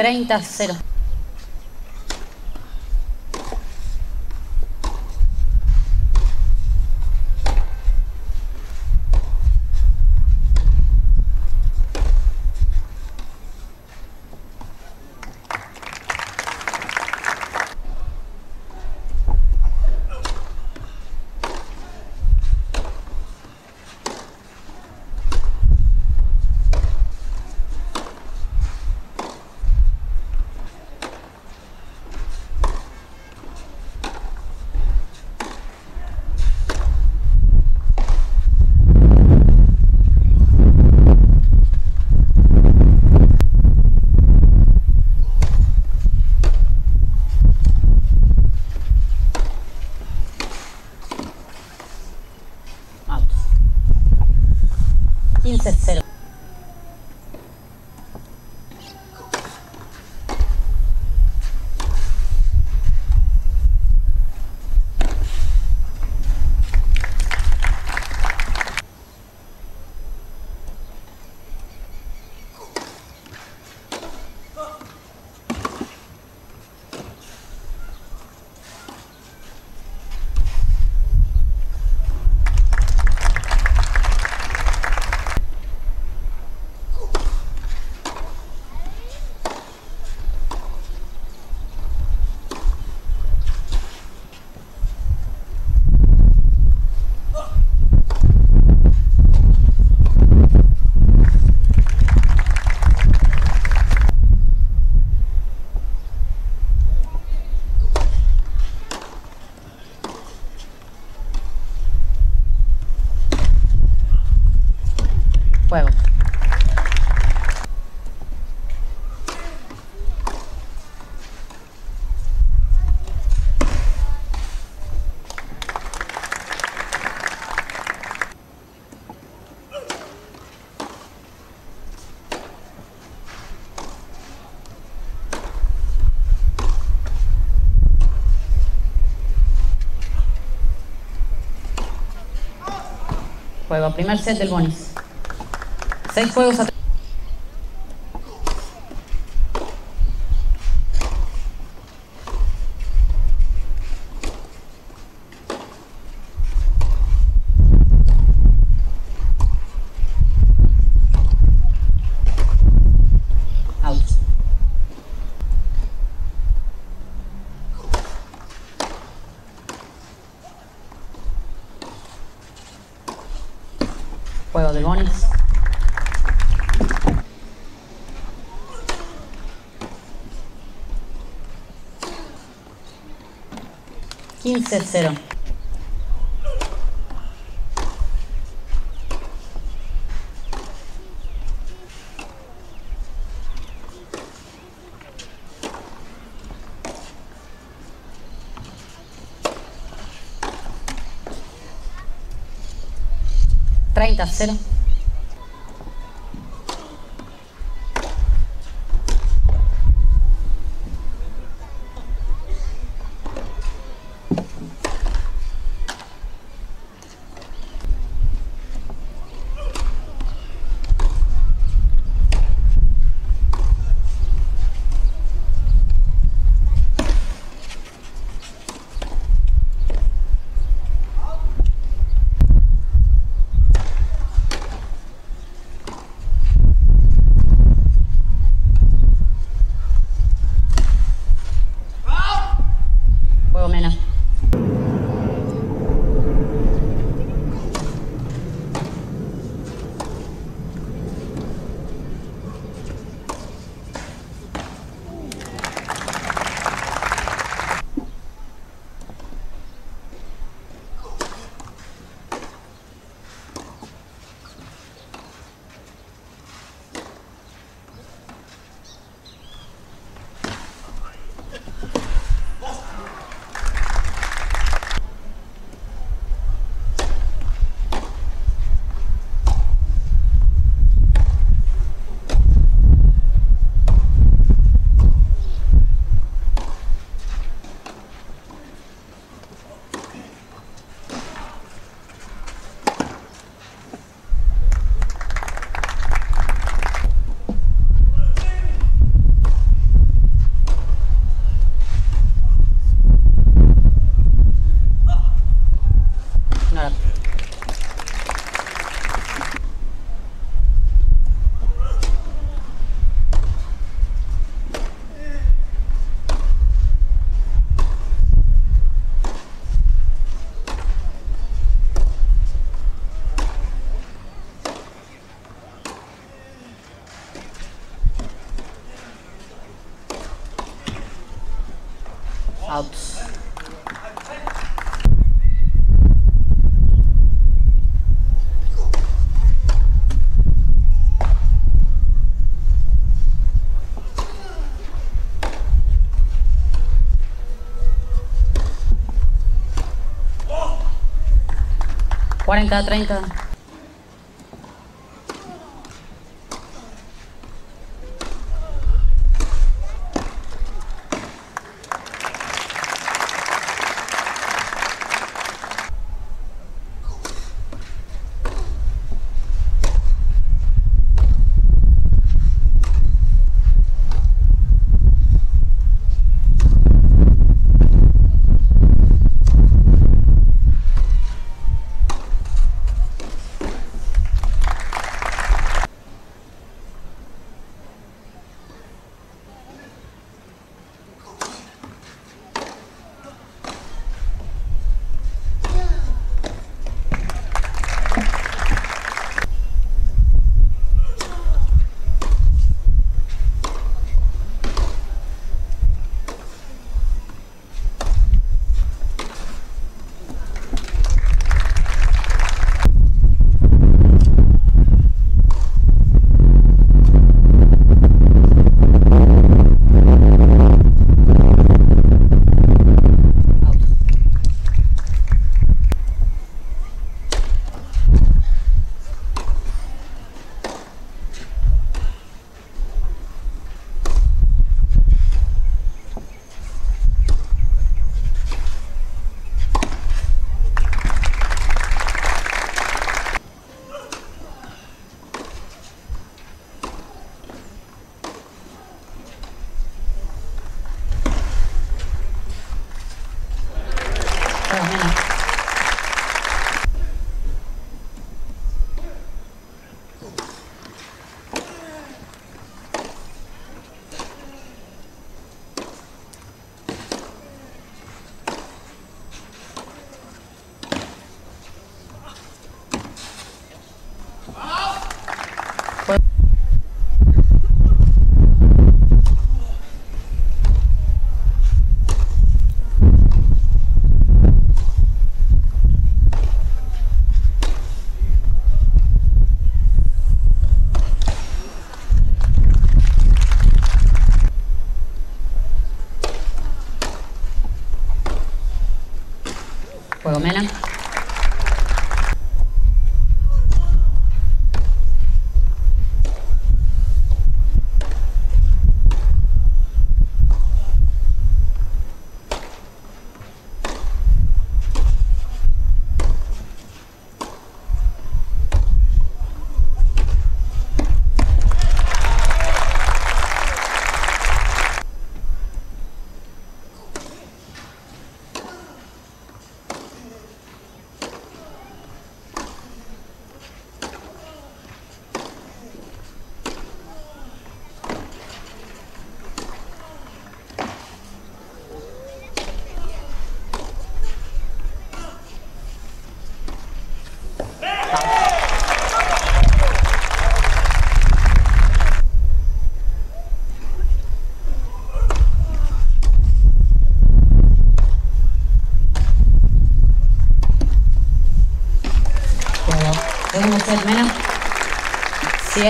30 0. Juego. Primer set del bonus. Seis juegos a Quince cero. Treinta cero. Out. Cuarenta, treinta.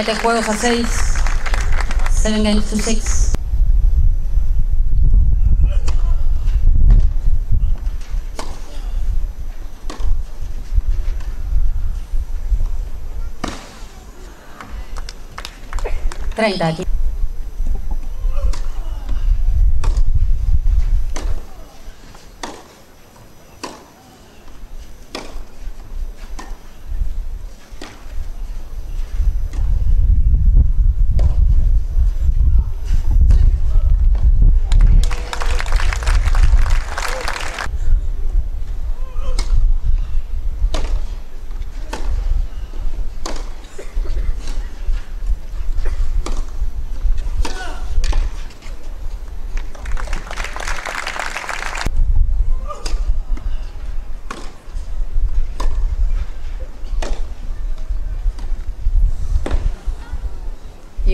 Siete juegos a seis. Seven games to six. Treinta.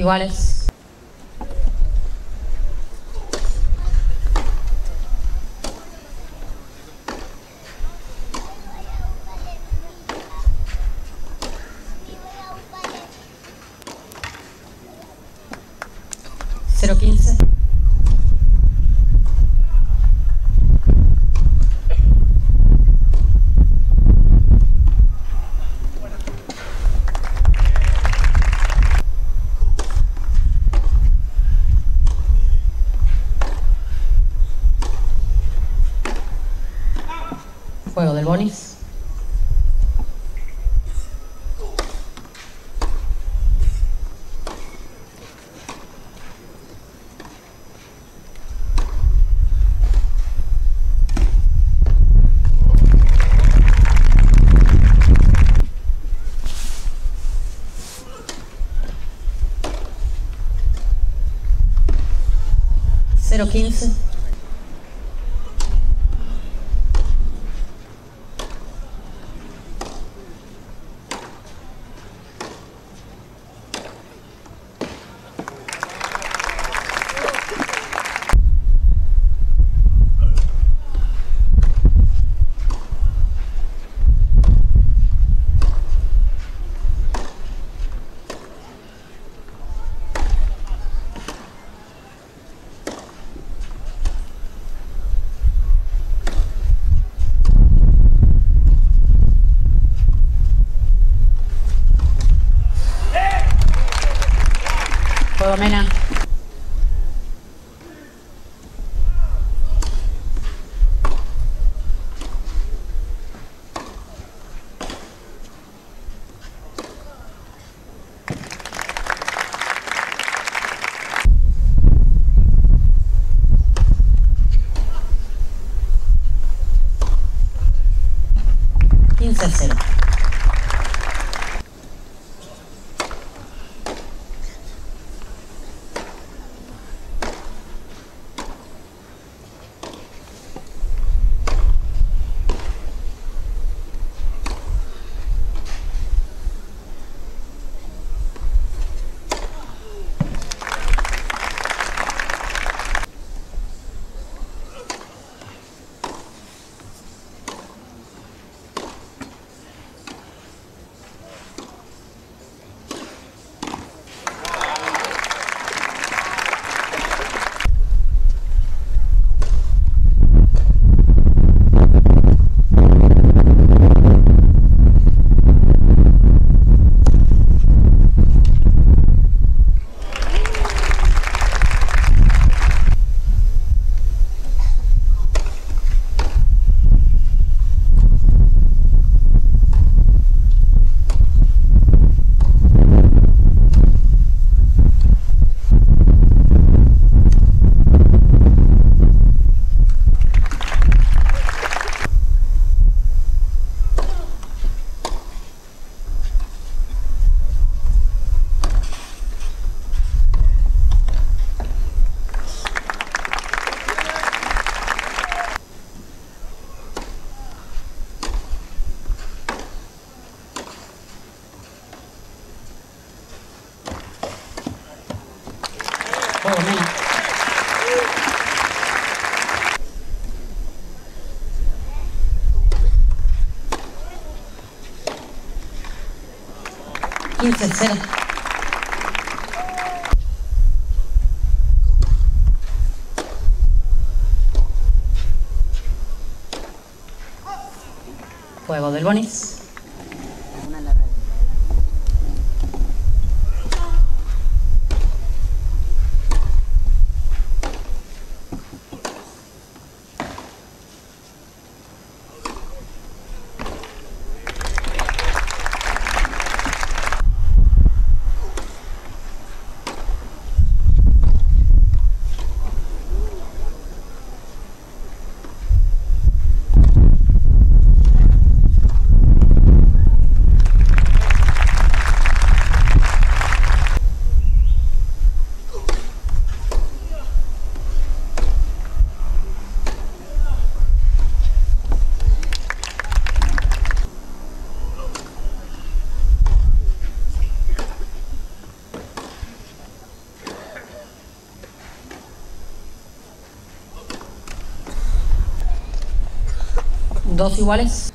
iguales. Cero quince. 15 15C. Juego del Bonis. Dos iguales.